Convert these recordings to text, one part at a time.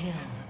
kill.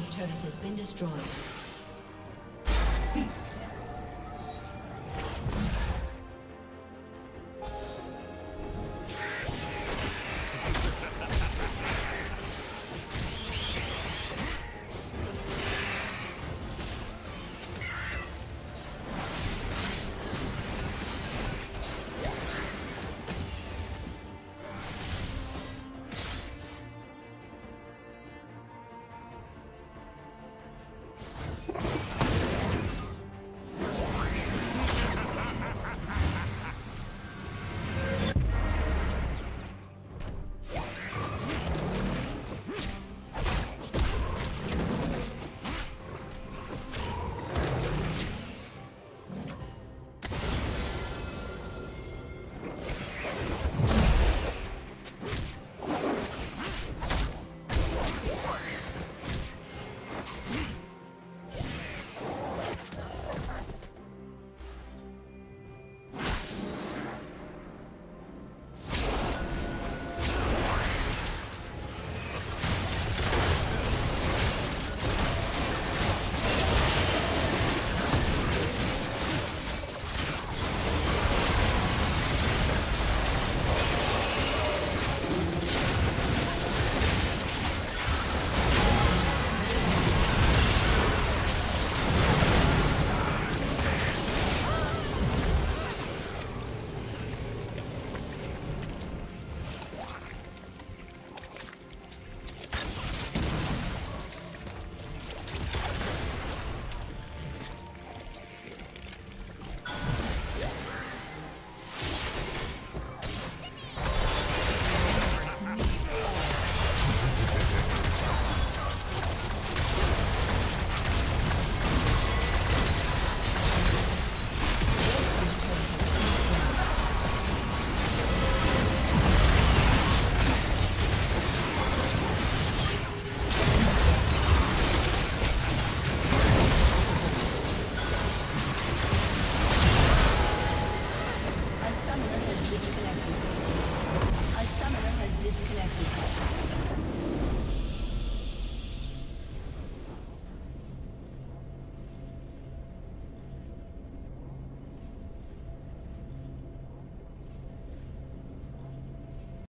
team's turret has been destroyed. Peace.